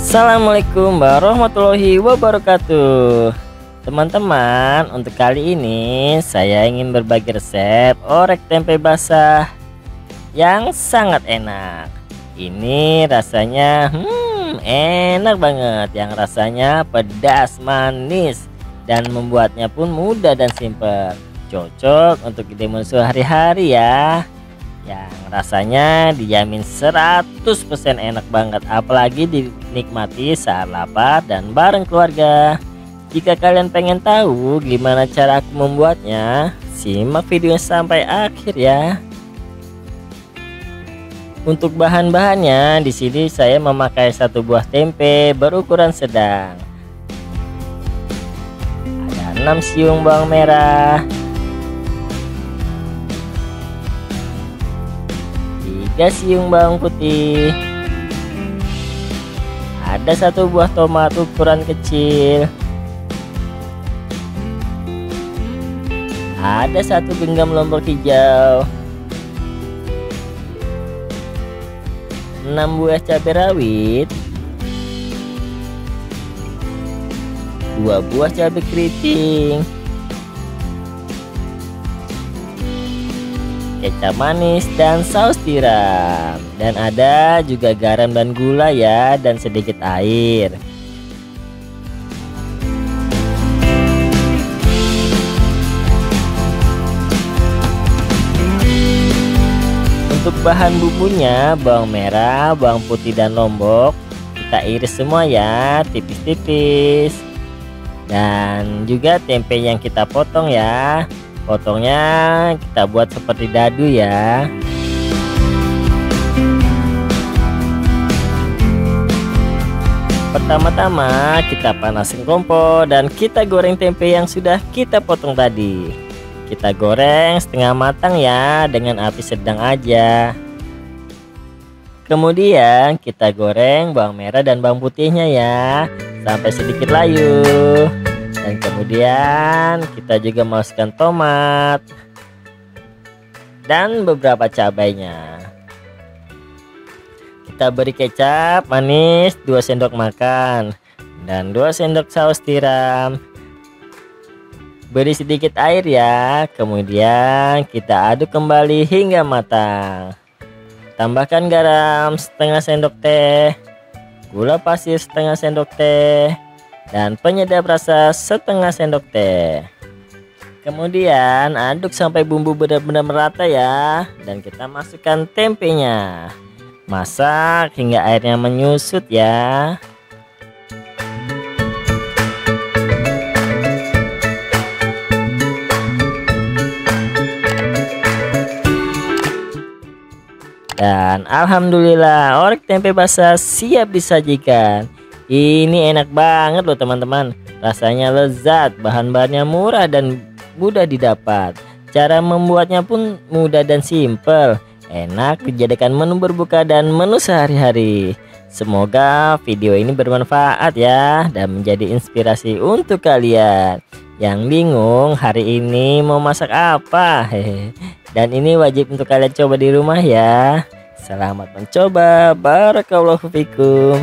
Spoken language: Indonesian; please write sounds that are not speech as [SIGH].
Assalamualaikum warahmatullahi wabarakatuh. Teman-teman untuk kali ini saya ingin berbagi resep orek tempe basah yang sangat enak. Ini rasanya hmm, enak banget. Yang rasanya pedas manis dan membuatnya pun mudah dan simpel. Cocok untuk diminum sehari-hari ya yang rasanya dijamin 100% enak banget apalagi dinikmati saat lapar dan bareng keluarga. Jika kalian pengen tahu gimana cara aku membuatnya simak videonya sampai akhir ya. Untuk bahan-bahannya di sini saya memakai satu buah tempe berukuran sedang. Ada 6 siung bawang merah 3 siung bawang putih. Ada satu buah tomat ukuran kecil. Ada satu genggam lombok hijau. 6 buah cabai rawit. 2 buah cabai keriting kecap manis dan saus tiram. Dan ada juga garam dan gula ya dan sedikit air. Untuk bahan bumbunya bawang merah bawang putih dan lombok kita iris semua ya tipis-tipis. Dan juga tempe yang kita potong ya potongnya kita buat seperti dadu ya. Pertama-tama kita panasin kompor dan kita goreng tempe yang sudah kita potong tadi. Kita goreng setengah matang ya dengan api sedang aja. Kemudian kita goreng bawang merah dan bawang putihnya ya. Sampai sedikit layu dan kemudian kita juga masukkan tomat dan beberapa cabainya. Kita beri kecap manis 2 sendok makan dan 2 sendok saus tiram. Beri sedikit air ya kemudian kita aduk kembali hingga matang. Tambahkan garam setengah sendok teh gula pasir setengah sendok teh dan penyedap rasa setengah sendok teh. Kemudian aduk sampai bumbu benar-benar merata ya. Dan kita masukkan tempenya. Masak hingga airnya menyusut ya. Dan alhamdulillah orek tempe basah siap disajikan ini enak banget loh teman-teman. Rasanya lezat, bahan-bahannya murah dan mudah didapat. Cara membuatnya pun mudah dan simple. Enak dijadikan menu berbuka dan menu sehari-hari. Semoga video ini bermanfaat ya dan menjadi inspirasi untuk kalian yang bingung hari ini mau masak apa. [LAUGHS] Dan ini wajib untuk kalian coba di rumah ya. Selamat mencoba. Barakallahu fikum.